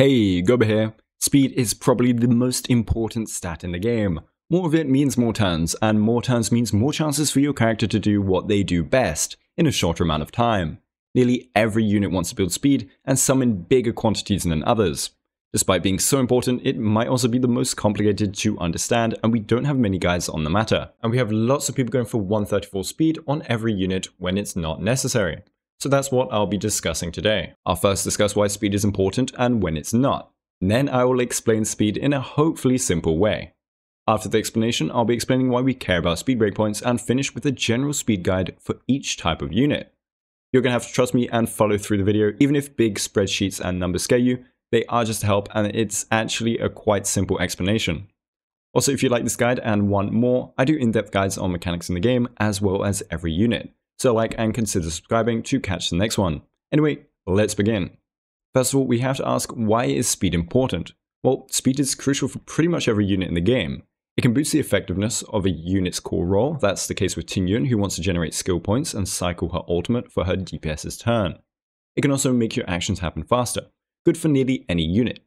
Hey, Guoba here. Speed is probably the most important stat in the game. More of it means more turns, and more turns means more chances for your character to do what they do best, in a shorter amount of time. Nearly every unit wants to build speed, and some in bigger quantities than others. Despite being so important, it might also be the most complicated to understand, and we don't have many guides on the matter. And we have lots of people going for 134 speed on every unit when it's not necessary. So that's what I'll be discussing today. I'll first discuss why speed is important and when it's not. Then I will explain speed in a hopefully simple way. After the explanation, I'll be explaining why we care about speed breakpoints and finish with a general speed guide for each type of unit. You're going to have to trust me and follow through the video, even if big spreadsheets and numbers scare you, they are just help and it's actually a quite simple explanation. Also, if you like this guide and want more, I do in-depth guides on mechanics in the game as well as every unit so like and consider subscribing to catch the next one. Anyway, let's begin. First of all, we have to ask why is speed important? Well, speed is crucial for pretty much every unit in the game. It can boost the effectiveness of a unit's core role, that's the case with Ting who wants to generate skill points and cycle her ultimate for her DPS's turn. It can also make your actions happen faster, good for nearly any unit.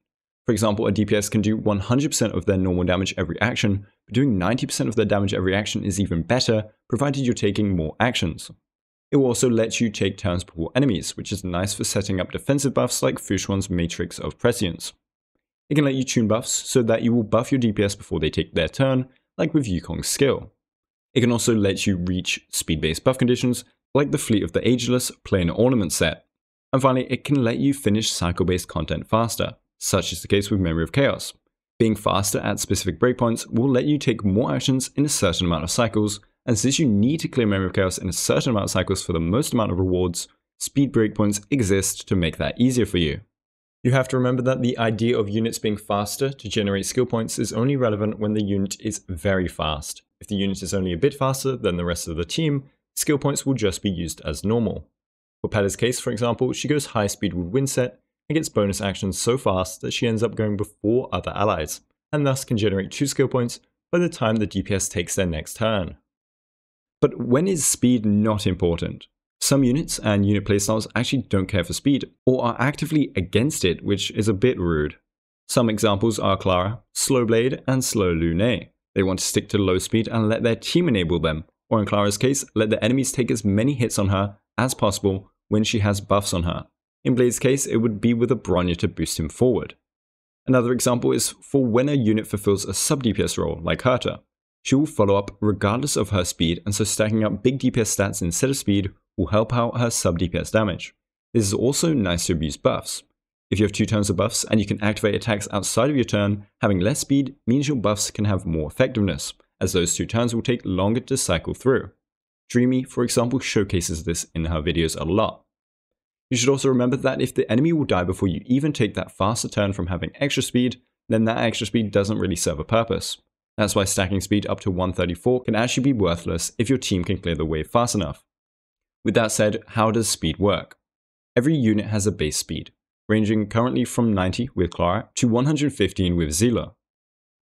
For example, a DPS can do 100% of their normal damage every action, but doing 90% of their damage every action is even better, provided you're taking more actions. It will also let you take turns before enemies, which is nice for setting up defensive buffs like Fu Xuan's Matrix of Prescience. It can let you tune buffs so that you will buff your DPS before they take their turn, like with Yukong's skill. It can also let you reach speed-based buff conditions, like the Fleet of the Ageless Planar Ornament set. And finally, it can let you finish cycle-based content faster, such is the case with Memory of Chaos. Being faster at specific breakpoints will let you take more actions in a certain amount of cycles, and since you need to clear Memory of Chaos in a certain amount of cycles for the most amount of rewards, speed breakpoints exist to make that easier for you. You have to remember that the idea of units being faster to generate skill points is only relevant when the unit is very fast. If the unit is only a bit faster than the rest of the team, skill points will just be used as normal. For Petta's case, for example, she goes high speed with Windset and gets bonus actions so fast that she ends up going before other allies, and thus can generate 2 skill points by the time the DPS takes their next turn. But when is speed not important? Some units and unit playstyles actually don't care for speed, or are actively against it, which is a bit rude. Some examples are Clara, Slowblade, and Slow Lune. They want to stick to low speed and let their team enable them, or in Clara's case, let the enemies take as many hits on her as possible when she has buffs on her. In Blade's case, it would be with a Bronya to boost him forward. Another example is for when a unit fulfills a sub DPS role, like Herta. She will follow up regardless of her speed, and so stacking up big DPS stats instead of speed will help out her sub DPS damage. This is also nice to abuse buffs. If you have two turns of buffs and you can activate attacks outside of your turn, having less speed means your buffs can have more effectiveness, as those two turns will take longer to cycle through. Dreamy, for example, showcases this in her videos a lot. You should also remember that if the enemy will die before you even take that faster turn from having extra speed, then that extra speed doesn't really serve a purpose. That's why stacking speed up to 134 can actually be worthless if your team can clear the wave fast enough. With that said, how does speed work? Every unit has a base speed, ranging currently from 90 with Clara to 115 with Seele.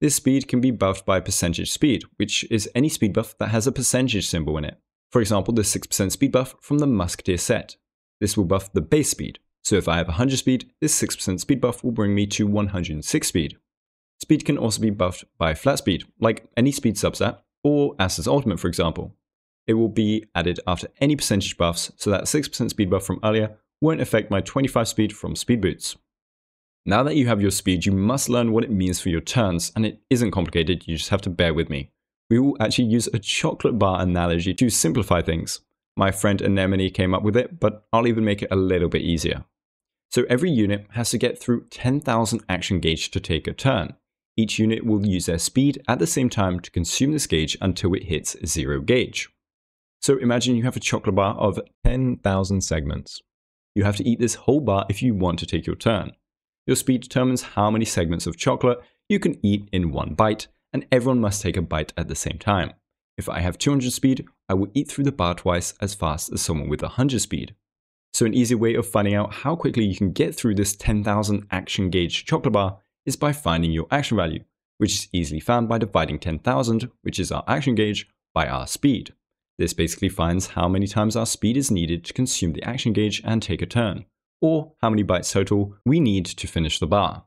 This speed can be buffed by percentage speed, which is any speed buff that has a percentage symbol in it. For example, the 6% speed buff from the Musketeer set. This will buff the base speed. So if I have 100 speed, this 6% speed buff will bring me to 106 speed. Speed can also be buffed by flat speed, like any speed subset, or Asta's ultimate for example. It will be added after any percentage buffs, so that 6% speed buff from earlier won't affect my 25 speed from speed boots. Now that you have your speed, you must learn what it means for your turns, and it isn't complicated, you just have to bear with me. We will actually use a chocolate bar analogy to simplify things. My friend Anemone came up with it, but I'll even make it a little bit easier. So every unit has to get through 10,000 action gauge to take a turn. Each unit will use their speed at the same time to consume this gauge until it hits zero gauge. So imagine you have a chocolate bar of 10,000 segments. You have to eat this whole bar if you want to take your turn. Your speed determines how many segments of chocolate you can eat in one bite, and everyone must take a bite at the same time. If I have 200 speed, I will eat through the bar twice as fast as someone with 100 speed. So an easy way of finding out how quickly you can get through this 10,000 action gauge chocolate bar is by finding your action value, which is easily found by dividing 10,000, which is our action gauge, by our speed. This basically finds how many times our speed is needed to consume the action gauge and take a turn, or how many bites total we need to finish the bar.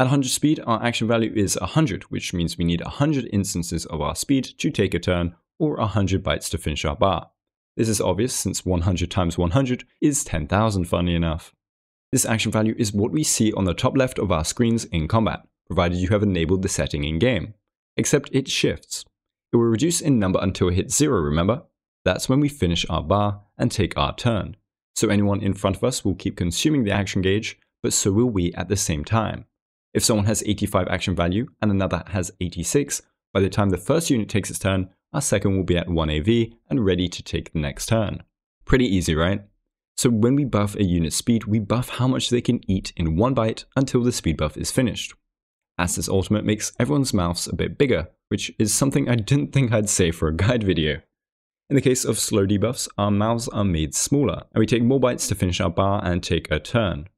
At 100 speed, our action value is 100, which means we need 100 instances of our speed to take a turn or 100 bites to finish our bar. This is obvious since 100 times 100 is 10,000 funny enough. This action value is what we see on the top left of our screens in combat, provided you have enabled the setting in game. Except it shifts. It will reduce in number until it hits zero, remember? That's when we finish our bar and take our turn. So anyone in front of us will keep consuming the action gauge, but so will we at the same time. If someone has 85 action value and another has 86, by the time the first unit takes its turn, our second will be at 1 AV and ready to take the next turn. Pretty easy, right? So when we buff a unit's speed, we buff how much they can eat in one bite until the speed buff is finished. Asta's Ultimate makes everyone's mouths a bit bigger, which is something I didn't think I'd say for a guide video. In the case of slow debuffs, our mouths are made smaller, and we take more bites to finish our bar and take a turn.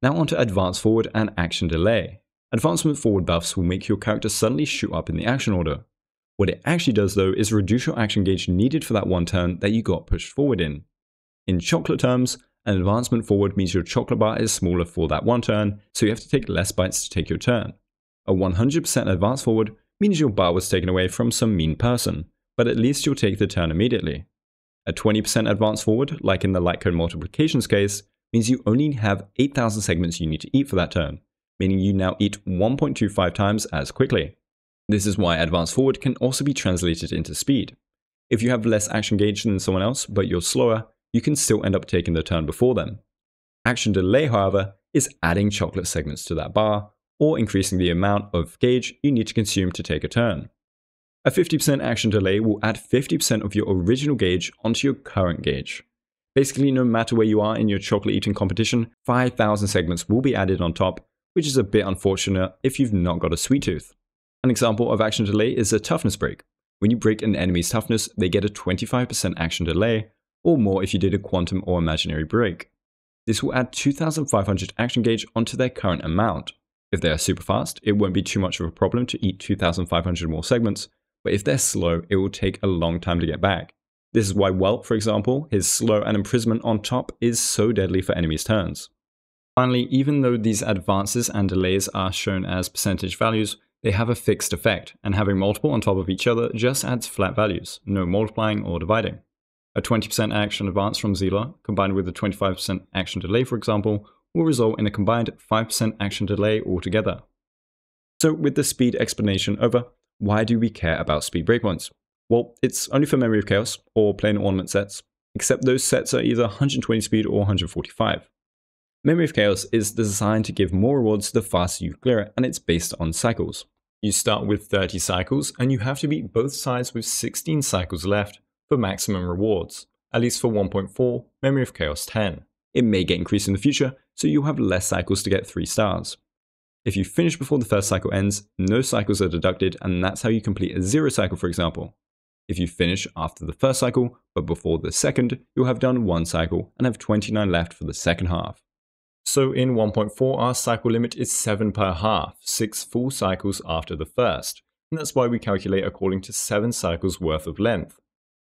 Now on to Advance Forward and Action Delay. Advancement Forward buffs will make your character suddenly shoot up in the action order. What it actually does though is reduce your action gauge needed for that one turn that you got pushed forward in. In chocolate terms, an advancement forward means your chocolate bar is smaller for that one turn, so you have to take less bites to take your turn. A 100% advance forward means your bar was taken away from some mean person, but at least you'll take the turn immediately. A 20% advance forward, like in the light cone multiplications case, means you only have 8,000 segments you need to eat for that turn, meaning you now eat 1.25 times as quickly. This is why advance forward can also be translated into speed. If you have less action gauge than someone else, but you're slower, you can still end up taking the turn before them. Action delay, however, is adding chocolate segments to that bar, or increasing the amount of gauge you need to consume to take a turn. A 50% action delay will add 50% of your original gauge onto your current gauge. Basically, no matter where you are in your chocolate eating competition, 5,000 segments will be added on top, which is a bit unfortunate if you've not got a sweet tooth. An example of action delay is a toughness break. When you break an enemy's toughness, they get a 25% action delay, or more if you did a quantum or imaginary break. This will add 2500 action gauge onto their current amount. If they are super fast, it won't be too much of a problem to eat 2500 more segments, but if they're slow, it will take a long time to get back. This is why Welt, for example, his slow and imprisonment on top is so deadly for enemies' turns. Finally, even though these advances and delays are shown as percentage values, they have a fixed effect, and having multiple on top of each other just adds flat values, no multiplying or dividing. A 20% action advance from Seele, combined with a 25% action delay, for example, will result in a combined 5% action delay altogether. So with the speed explanation over, why do we care about speed breakpoints? Well, it's only for Memory of Chaos or planar ornament sets, except those sets are either 120 speed or 145. Memory of Chaos is designed to give more rewards the faster you clear it, and it's based on cycles. You start with 30 cycles, and you have to beat both sides with 16 cycles left for maximum rewards, at least for 1.4, Memory of Chaos 10. It may get increased in the future, so you'll have less cycles to get 3 stars. If you finish before the first cycle ends, no cycles are deducted, and that's how you complete a zero cycle, for example. If you finish after the first cycle, but before the second, you'll have done one cycle and have 29 left for the second half. So in 1.4, our cycle limit is 7 per half, 6 full cycles after the first, and that's why we calculate according to 7 cycles worth of length.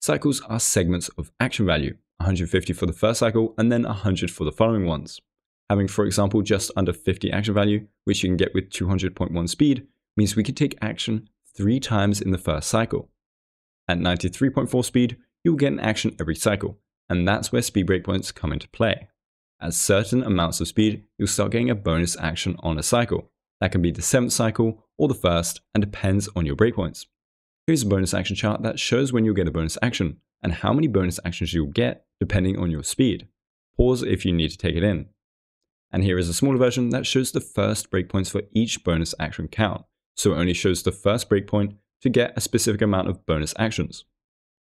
Cycles are segments of action value, 150 for the first cycle and then 100 for the following ones. Having, for example, just under 50 action value, which you can get with 200.1 speed, means we can take action three times in the first cycle. At 93.4 speed, you'll get an action every cycle, and that's where speed breakpoints come into play. At certain amounts of speed, you'll start getting a bonus action on a cycle. That can be the 7th cycle or the first and depends on your breakpoints. Here's a bonus action chart that shows when you'll get a bonus action and how many bonus actions you'll get depending on your speed. Pause if you need to take it in. And here is a smaller version that shows the first breakpoints for each bonus action count, so it only shows the first breakpoint to get a specific amount of bonus actions.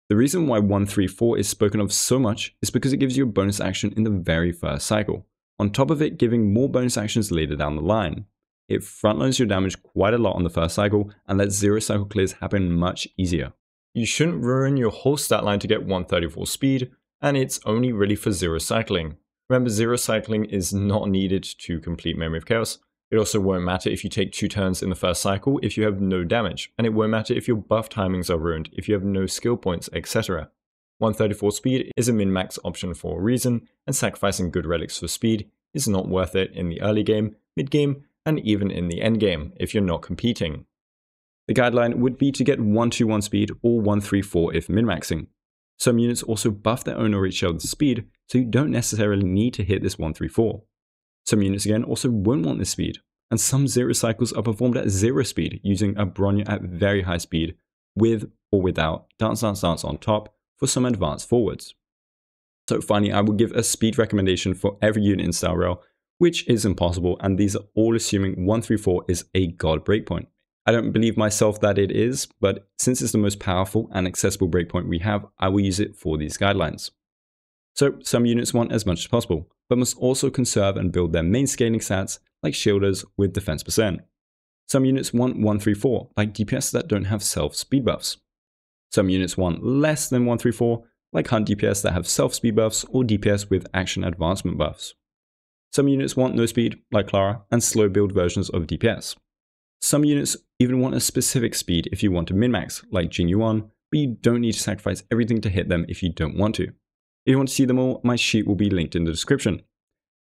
The reason why 134 is spoken of so much is because it gives you a bonus action in the very first cycle, on top of it giving more bonus actions later down the line. It frontloads your damage quite a lot on the first cycle and lets zero cycle clears happen much easier. You shouldn't ruin your whole stat line to get 134 speed, and it's only really for zero cycling. Remember, zero cycling is not needed to complete Memory of Chaos. It also won't matter if you take two turns in the first cycle if you have no damage, and it won't matter if your buff timings are ruined, if you have no skill points, etc. 134 speed is a min-max option for a reason, and sacrificing good relics for speed is not worth it in the early game, mid game, and even in the endgame if you're not competing. The guideline would be to get 121 speed or 134 if min-maxing. Some units also buff their own or each other's speed, so you don't necessarily need to hit this 134. Some units again also won't want this speed, and some zero cycles are performed at zero speed using a Bronya at very high speed, with or without Dance Dance Dance on top for some advanced forwards. So finally, I will give a speed recommendation for every unit in Star Rail, which is impossible, and these are all assuming 134 is a god breakpoint. I don't believe myself that it is, but since it's the most powerful and accessible breakpoint we have, I will use it for these guidelines. So some units want as much as possible, but must also conserve and build their main scaling stats like shielders with defense percent. Some units want 134, like DPS that don't have self speed buffs. Some units want less than 134, like Hunt DPS that have self speed buffs or DPS with action advancement buffs. Some units want no speed, like Clara, and slow build versions of DPS. Some units even want a specific speed if you want to min-max, like Jing Yuan, but you don't need to sacrifice everything to hit them if you don't want to. If you want to see them all, my sheet will be linked in the description.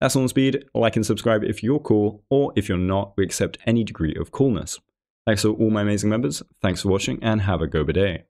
That's all on speed, like and subscribe if you're cool, or if you're not, we accept any degree of coolness. Thanks to all my amazing members, thanks for watching, and have a Guoba day.